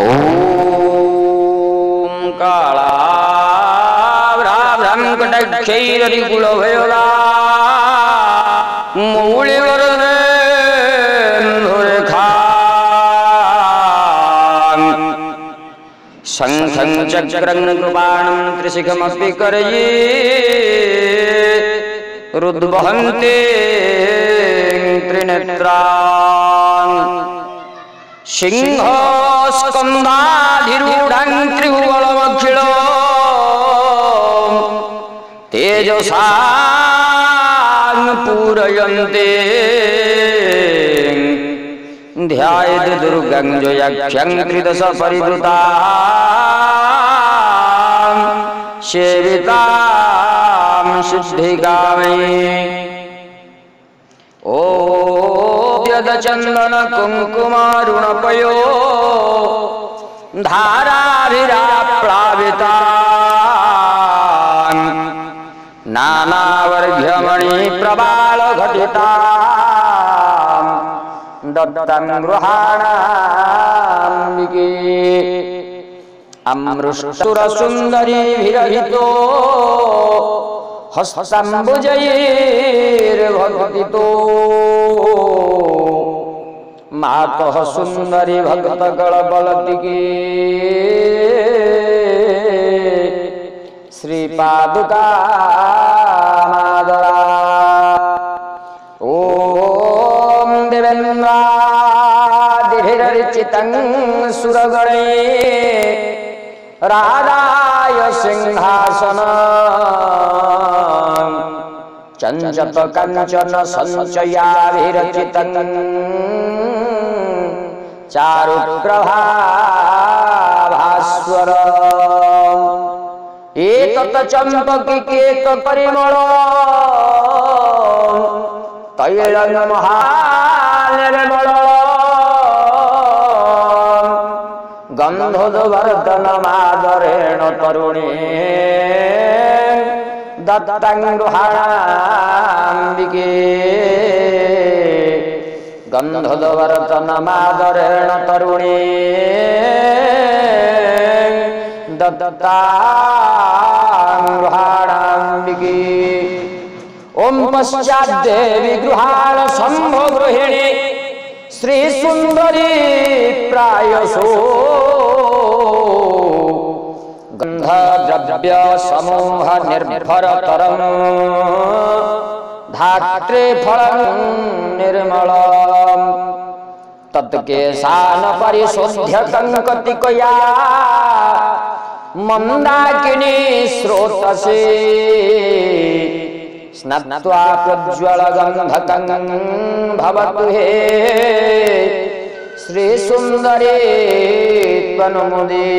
ॐ काळाभ्राभ्रङ्कटक्षैररिकुलभयोला मौळिवरदे शङ्खं चक्रं कृपाणं रुद्वहन्ते त्रिनेत्रान् सिंहस्कन्धाधिरूढं त्रिभुवनमखिल तेजसा पूरयन्ते ध्यायति दुर्गं जयक्षं कृतस परिवृता सेवितां सिद्धिकामये यदचन्दन कुङ्कुमारुणपयो धाराभिराप्लाविता नानावर्घ्यमणि प्रबालघटिता दत्तं गृहाणाम्बिके अमृष्टुरसुन्दरीभिरहितो हस्तम्बुजैर्भक्तितो मातः सुन्दरी भक्तगणबलतिके श्रीपादुका मादरा ॐ देवेन्द्रादिभिरर्चितं सुरगणे। राधाय सिंहासन। चञ्चत कञ्चन सञ्चयाभिरचितं চারুপ্রভাভাস্বর এতত চম্পকিকেত পরিমল। তৈলন মহানির্মল। গন্ধদবর্ধন মাদরেণ তরুণী। দত্তাঙ্গুহারাম্বিকে। गन्धोद्वर्धनमादरेण तरुणे। दत्तां गृहाणाम्बिके ॐ पश्चाद्देवि गृहाण शम्भो गृहिणी। श्रीसुन्दरी प्रायसो। गन्धद्रव्य समूह निर्भरतरम् धात्रे फलं निर्मलम् तत्केशान परिशोध्य कङ्कतिकया मन्दाकिनी स्रोतसे। स्नत्वा प्रज्वलगन्धकं भवतु हे। श्रीसुन्दरे त्वनुमुदे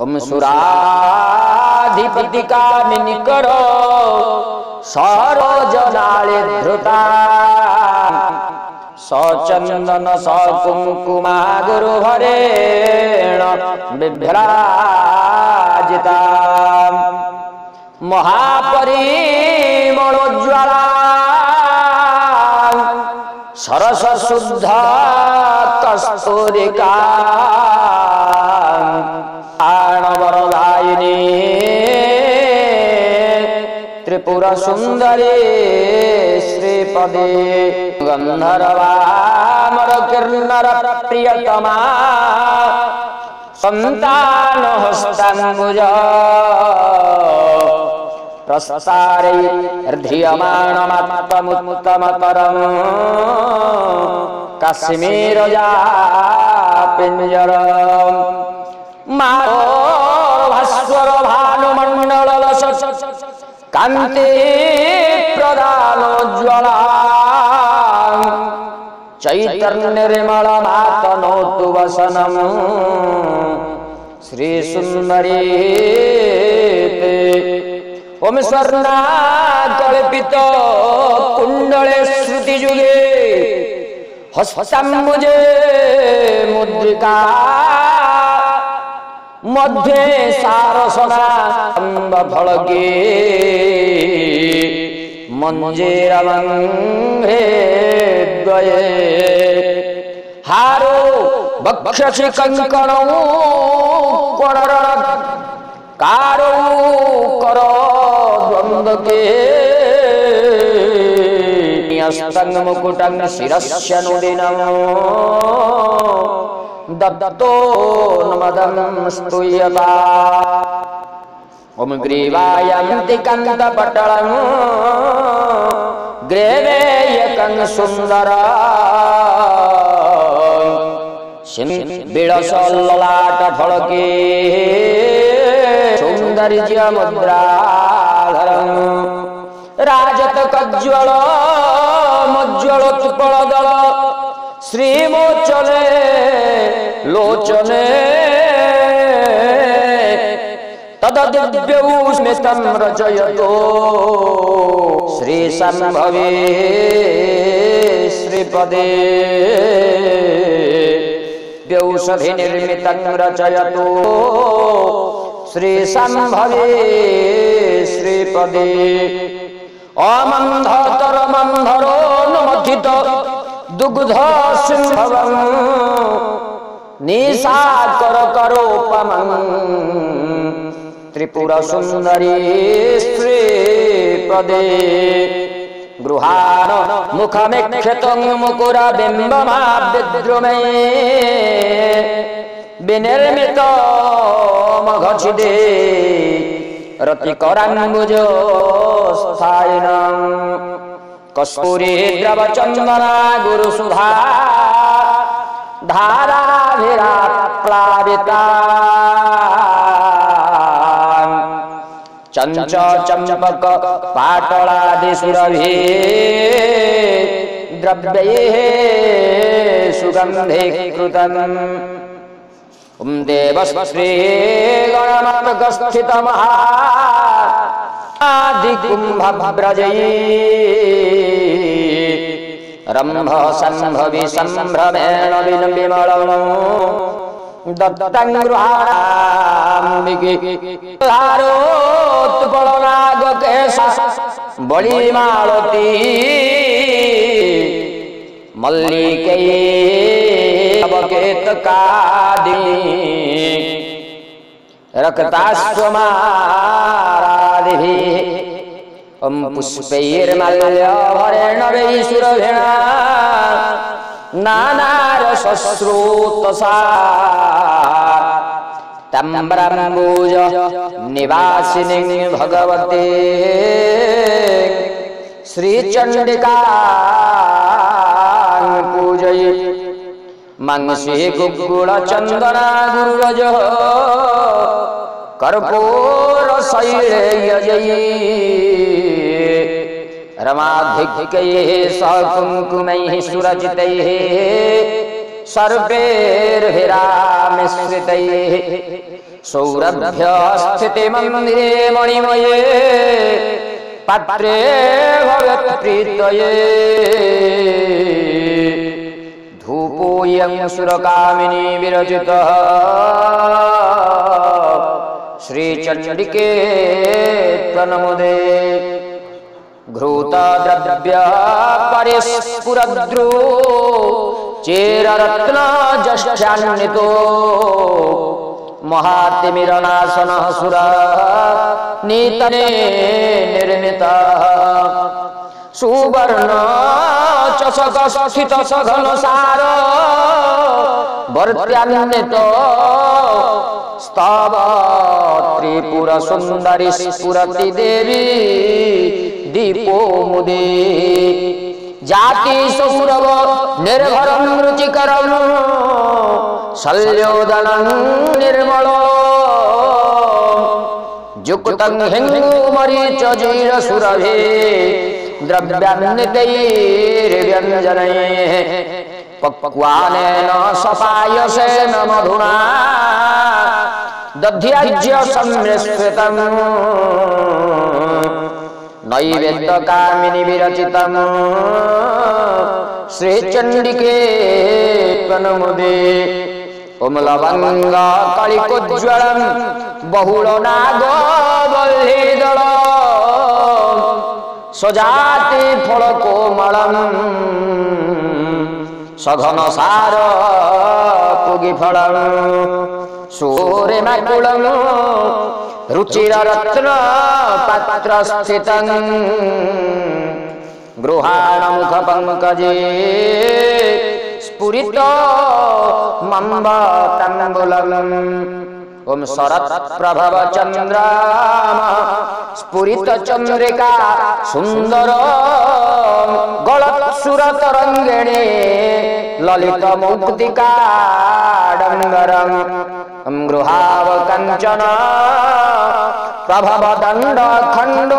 ॐ सुराधिपतिकामिनिकर। सरोजनाळे धृता सचन्दन सकुङ्कुमा गुरुहरेण बिभ्राजिता। महापरिमलोज्ज्वला सरस शुद्ध कस्तूरिका आणवरदायिनी त्रिपुर सुन्दरी श्रीपदे गन्धर्वामर किर्नर प्रियतमा। सन्तान हस्ताङ्गुज प्रसारै ह्रियमाणमात्ममुत्तमतरम् काश्मीरजा भास्वर कान्ति प्रदानोज्ज्वला चैतन्यनिर्मल मातनोतु वसनम् श्रीसुन्दरी ॐ स्वर्णाकल्पित कुण्डले श्रुतियुगे हस्ताम्बुजे मुद्रिका মধ্যে সারসনা ভড়কে মঞ্জের হে গয়ে হারো বক্ষসি কঙ্কণ করর কারও কর দ্বন্দ্বকে। নিয়স্তং মুকুটং শিরস্য নুদিনম। दत्तोन्मदंस्तूयता। ओम ग्रीवायंति कंदपटलं ग्रेवेयकं सुंदरा बिड़सल्लाट फलके सौंदर्य मुद्राधरं राजत कज्ज्वल मज्ज्वल पिपल दल श्रीमोचने लोचने तददिव्यौ स्मितं रचयतो श्रीसम्भवे श्रीपदे व्यौषधिनिर्मितं रचयतो श्रीसम्भवे श्रीपदे अमन्धतरमन्धरो नुमथित দুগ্ধসম্ভবং নিশা কর করোপমং ত্রিপুরা সুন্দরী শ্রী পদে গৃহাণ মুখমেক্ষতং মুকুরা বিম্বমা বিদ্রুমে বিনির্মিত মঘছিদে রতিকরাঙ্গুজ স্থায়ী कस्तूरी द्रवचन्दना गुरुसुधा धाराभिरा प्लाविता। चञ्च चम्पक पाटलादि सुरभि। द्रव्यैः सुगन्धे कृतम्। ॐ देवश्रीगणमर्गस्थितमहा आदिकुम्भव्रजै रम्भ सम्भवि सम्भ्रमेण विमलम् दत्तं गृहाणाम्बिके धारोत्पलनाग केश बलिमालती। मल्लिकै अवकेतकादि रक्ताश्वमारादिभिः ॐ पुष्पैर्मल्यभरेण वैसुरभिणा नानारसस्रोतसा तम्ब्रम्बूज पूजय मंसी गुग्गुळचन्दना गुरुरज कर्पूर शैलेयजयी रमाधिक्यैः सह कुङ्कुमैः सुरचितैः सर्वैर्भिरामिश्रितैः सौरभ्य स्थितिमन्दिरे मणिमये। पात्रे भगत्प्रीतये धूपोऽयं सुरकामिनी विरचितः श्रीचण्डिके त्वनमुदे घृतद्रव्य परिस्फुरद्रु चेररत्न जष्ट्यान्वितो महातिमिरनाशनः सुरा नीतने निर्मितः। सुवर्ण ত্রিপুরা সুন্দরী সুরতি দেবী দীপ মুদে। জাতি সৌরভ নির্ভরম রুচিকরম শল্যোদন নির্মল। যুক্ত হিন্দু মরিচ জৈর সুরভে। द्रव्यान्वितैर्व्यञ्जनैः पक्वानेन सपायसेन मधुना दध्याज्य सम्मिश्रितम् नैवेद्यकामिनि विरचितम् श्रीचण्डिके त्वनमुदे ओम लवङ्ग कलिकोज्ज्वलम् बहुल ସଜାତି ଫଳ କୋମଳମ ସଘନ ସାର କୁଗି ଫଳ ସୂରେ ମାକୁଳମ ରୁଚିର ରତ୍ନ ପାତ୍ର ସ୍ଥିତ ଗୃହାଣ ମୁଖ ପଙ୍କଜେ ସ୍ଫୁରିତ ମମ୍ବ ତାମ୍ବୁଲମ ওম শরৎ প্রভব চন্দ্রাম, স্ফুরিত চন্দ্রিকা সুন্দর গলত সুরত রঙ্গিণী ললিত মুক্তিকা ডঙ্গরম গৃহাব কাঞ্চন প্রভব দণ্ড খণ্ড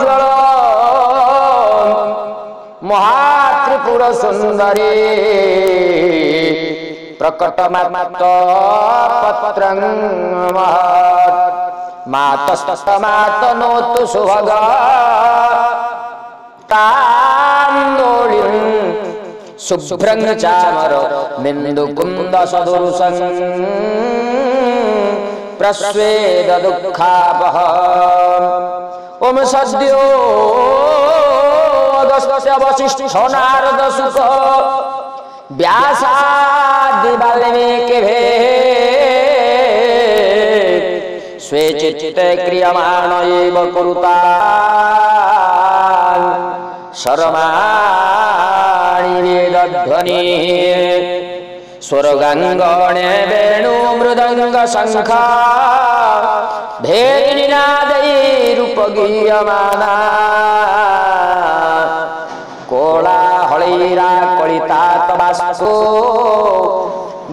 জ্বল, মহাত্রিপুর সুন্দরী প্রকট মাত্র पत्रं मातस्तमात नोतु सुभग तान्दोळिं शुभ्रं चामर बिन्दुकुन्द सदुरुसं प्रस्वेद दुःखापह ओम सद्यो अगस्त्य वसिष्ठ नारद स्वे चित्ते क्रियमाण एव कुरुता शर्माणि वेदध्वनि। स्वर्गाङ्गणे वेणु मृदङ्ग शङ्ख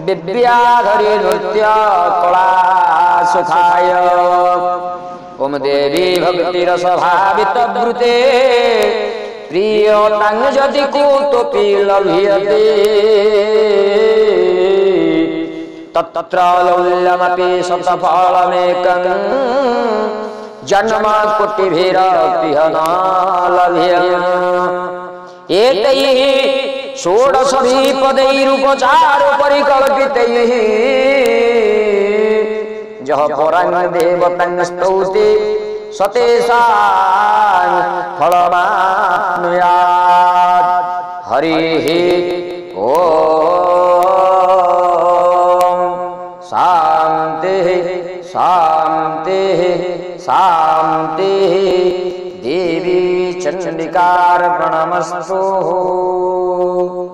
दिव्याधरि नृत्य कला सुखाय। ओम देवी भक्तिरस भावित वृते प्रिय यदि कुतोपि लभ्यते तत्र लौल्यमपि शतफलमेकं जन्म कोटिभिरपि न लभ्यम् एतैः षोडशभिपदैरुपचारो परिकल्पितैः जः परां देवतां स्तौति सतेषां फलमाप्नुयात् हरिः ॐ शान्तिः शान्तिः शान्तिः। देवी चण्डिकारप्रणमस्तु Adiós.